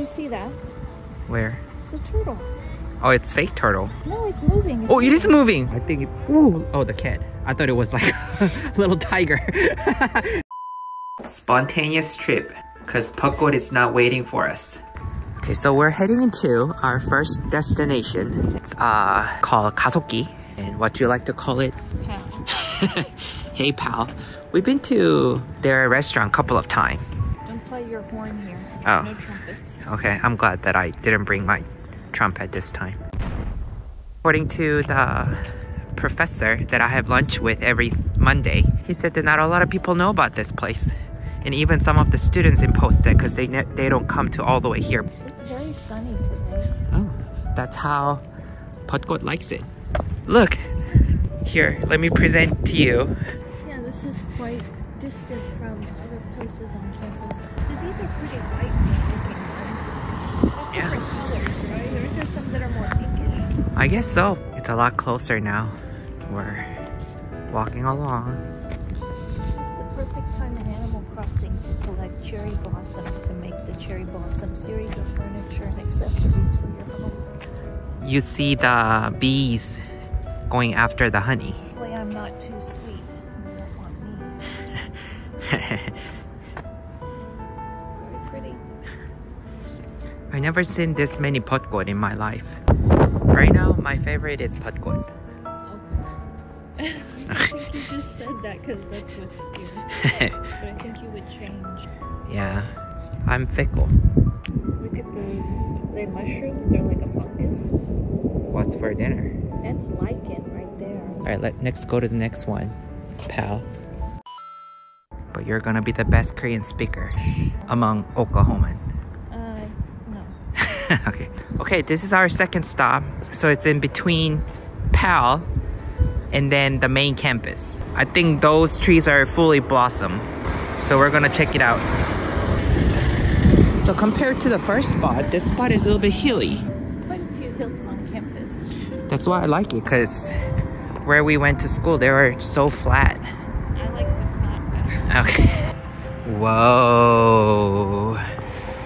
you see that? Where? It's a turtle. Oh, it's fake turtle. No, it's moving. It's Oh, it is moving. I think it, ooh, oh, the cat. I thought it was like a little tiger. Spontaneous trip, because Pukot is not waiting for us. Okay, so we're heading into our first destination. It's uh called Kasoki. And what do you like to call it? Pound. hey, pal. We've been to their restaurant a couple of times. Don't play your horn here. Oh. No trumpets. Okay, I'm glad that I didn't bring my trumpet this time. According to the professor that I have lunch with every Monday, he said that not a lot of people know about this place. And even some of the students in Postech because they, they don't come to all the way here. It's very sunny today. Oh, that's how Potkot likes it. Look, here, let me present to you. Yeah, this is quite distant from other places on campus. So these are pretty light looking ones. There's Yeah. different colors, right? Aren't there some that are more pinkish? I guess so. It's a lot closer now. We're walking along. It's the perfect time in Animal Crossing to collect cherry blossoms to make the cherry blossom series of furniture and accessories for your home. You see the bees going after the honey. Hopefully I'm not too sweet. You don't want me. Very pretty. I've never seen this many Potkot in my life. Right now, my favorite is Potkot. Okay. I think you just said that because that's what's here. But I think you would change. yeah, I'm fickle. Look at those. They mushrooms or like a fungus? What's for dinner? That's lichen right there. All right, let next go to the next one, pal. But you're gonna be the best Korean speaker among Oklahoman. Okay. Okay, this is our second stop. So it's in between PAL and then the main campus. I think those trees are fully blossomed. So we're gonna check it out. So compared to the first spot, this spot is a little bit hilly. There's quite a few hills on campus. That's why I like it, because where we went to school, they were so flat. I like the flat better. Okay. Whoa.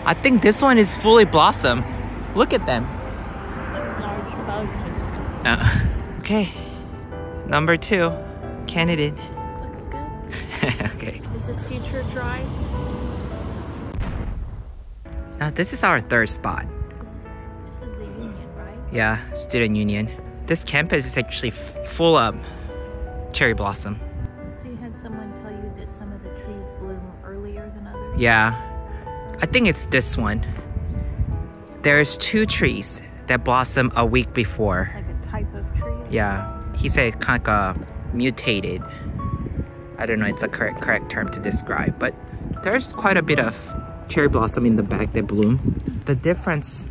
I think this one is fully blossomed. Look at them. Uh, okay. Number two, candidate. Looks good. okay. This is Future Drive? Now this is our third spot. This is, this is the Union, right? Yeah, student union. This campus is actually f- full of cherry blossom. So you had someone tell you that some of the trees bloom earlier than others? Yeah. I think it's this one. There's two trees that blossom a week before. Like a type of tree? Yeah. He said kind of uh, mutated. I don't know it's a correct correct term to describe, but there's quite a bit of cherry blossom in the back that bloom. The difference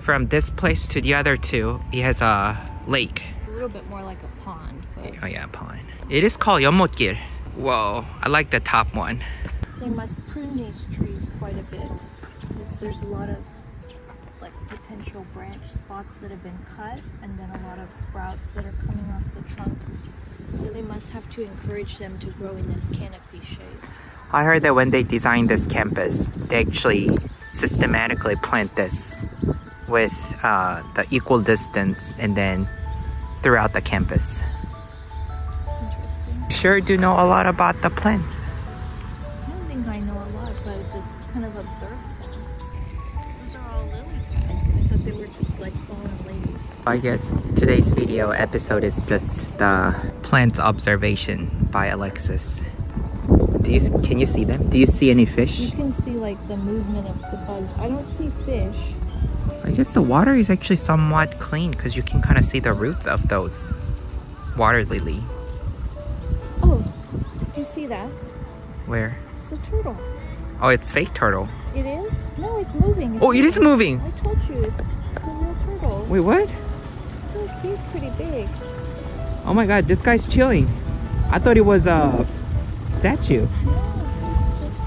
from this place to the other two, it has a lake. A little bit more like a pond, but Oh yeah, pond. It is called Yomotgil. Whoa, I like the top one. they must prune these trees quite a bit because there's a lot of like potential branch spots that have been cut and then a lot of sprouts that are coming off the trunk. So they must have to encourage them to grow in this canopy shape. I heard that when they designed this campus, they actually systematically plant this with uh, the equal distance and then throughout the campus. It's interesting. Sure do know a lot about the plants. Just like fallen ladies. I guess today's video episode is just the plants observation by Alexis. Do you can you see them? Do you see any fish? You can see like the movement of the buds. I don't see fish. I guess the water is actually somewhat clean because you can kind of see the roots of those water lily. Oh, did you see that? Where? It's a turtle. Oh, it's fake turtle. It is? No, it's moving. It's Oh, it is moving. I told you, it's, it's a real turtle. Wait, what? Look, he's pretty big. Oh my god, this guy's chilling. I thought it was a statue. No, he's just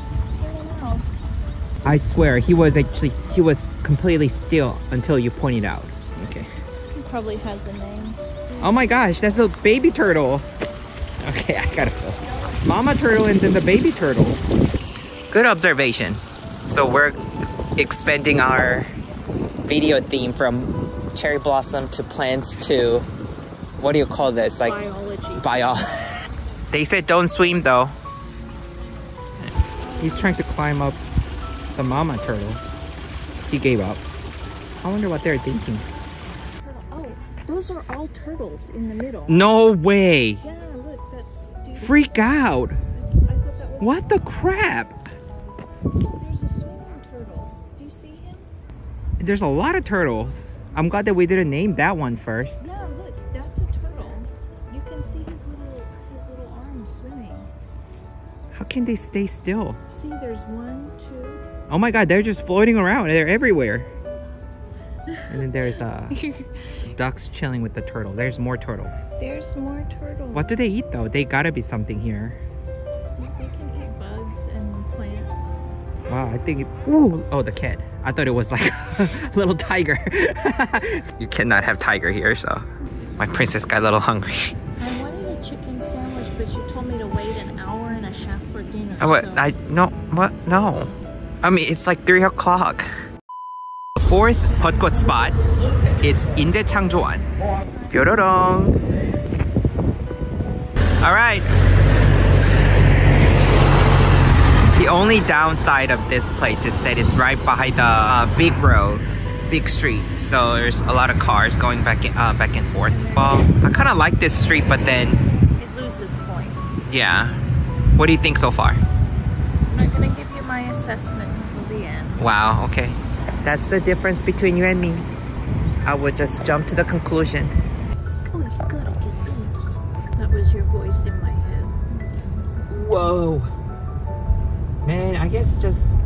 hanging out. I swear, he was actually he was completely still until you pointed out. Okay. He probably has a name. Oh my gosh, that's a baby turtle. Okay, I gotta film. Mama turtle and then the baby turtle. Good observation. So we're expanding our video theme from cherry blossom to plants to what do you call this? Like Biology. bio. they said don't swim though. He's trying to climb up the mama turtle. He gave up. I wonder what they're thinking. Oh, those are all turtles in the middle. No way! Yeah, look, that's. Dude, Freak out! that's- I that. What the crap? Oh, there's a swimming turtle. Do you see him? There's a lot of turtles. I'm glad that we didn't name that one first. Yeah, look, that's a turtle. You can see his little his little arms swimming. How can they stay still? See, there's one, two. Oh my god, they're just floating around. They're everywhere. And then there's uh ducks chilling with the turtles. There's more turtles. there's more turtles. What do they eat though? They gotta be something here. They can eat bugs and plants. Wow, I think it, ooh, oh the cat. I thought it was like a little tiger. you cannot have tiger here, so. My princess got a little hungry. I wanted a chicken sandwich, but you told me to wait an hour and a half for dinner. Oh, what? So. I, no, what? No. I mean, it's like three o'clock. Fourth hotpot spot, it's Indae Changjuan. Yororong. All right, The only downside of this place is that it's right behind the uh, big road, big street. So there's a lot of cars going back in, uh, back and forth. Well, I kind of like this street, but then, it loses points. yeah. What do you think so far? I'm not gonna give you my assessment until the end. Wow, okay. That's the difference between you and me. I would just jump to the conclusion. Oh, you gotta get those. That was your voice in my head. Whoa. Man, I guess just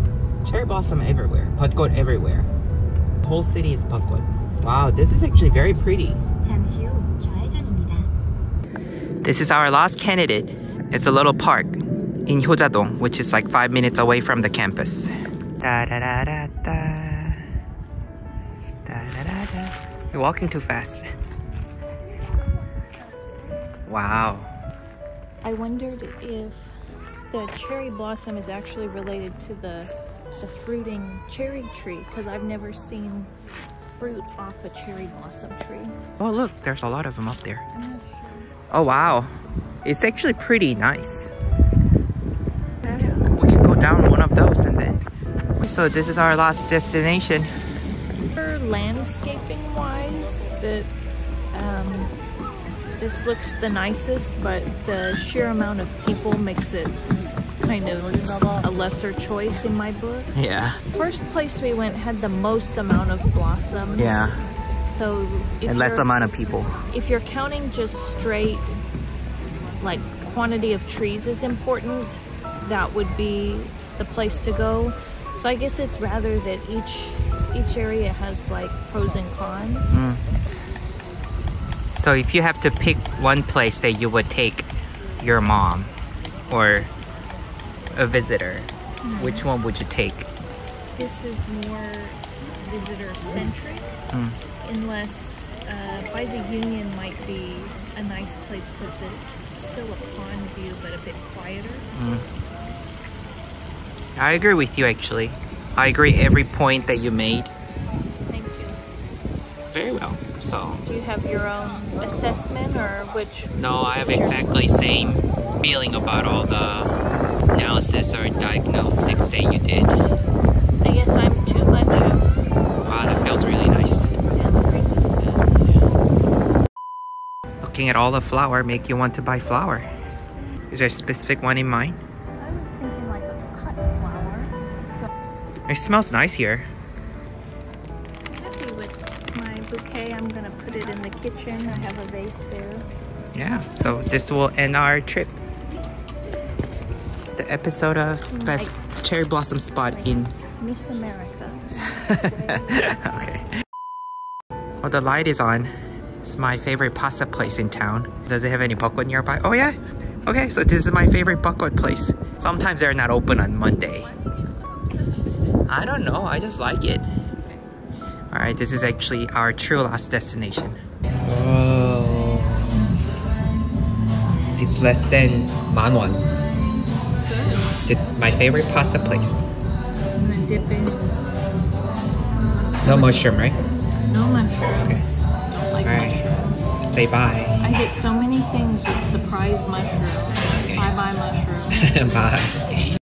cherry blossom everywhere. Podgot everywhere. The whole city is podgot. Wow, this is actually very pretty. This is our last candidate. It's a little park in Hyojadong, which is like five minutes away from the campus. Da, da, da, da, da. Da, da, da, da. You're walking too fast. Wow. I wondered if the cherry blossom is actually related to the the fruiting cherry tree because I've never seen fruit off a cherry blossom tree. Oh, look, there's a lot of them up there. I'm not sure. Oh, wow. It's actually pretty nice. We could go down one of those and then. So, this is our last destination. For landscaping wise, that um, this looks the nicest, but the sheer amount of people makes it kind of a lesser choice in my book. Yeah. First place we went had the most amount of blossoms. Yeah. So if And less amount of people. if you're counting just straight like quantity of trees is important, that would be the place to go. So I guess it's rather that each each area has like pros and cons. Mm. So, if you have to pick one place that you would take your mom or a visitor, which one would you take? This is more visitor centric, Mm. unless uh, by the Union might be a nice place because it's still a pond view but a bit quieter. I agree with you actually. I agree every point that you made. Thank you. Very well. So, Do you have your own assessment or which? No, I have exactly same feeling about all the analysis or diagnostics that you did. I guess I'm too much of. Wow, that feels really nice. Yeah, the breeze is good. Looking at all the flower make you want to buy flower. Is there a specific one in mind? I was thinking like a cut flower. It smells nice here. I'm happy with my bouquet. I'm gonna put it in the kitchen. I have a vase there. Yeah, so this will end our trip. The episode of Best Cherry Blossom Spot in. Miss America. okay. Well, the light is on. It's my favorite pasta place in town. Does it have any bukwat nearby? Oh, yeah. Okay, so this is my favorite bukwat place. Sometimes they're not open on Monday. I don't know. I just like it. All right, this is actually our true last destination. Oh. It's less than man won. It's my favorite pasta place. I'm gonna dip in No mushroom, right? No mushrooms. Don't like Alright. mushrooms. Say bye. I get so many things with surprise mushrooms. Okay. Bye bye mushrooms. bye.